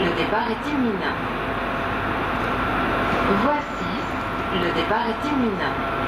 le départ est imminent. Voici, le départ est imminent.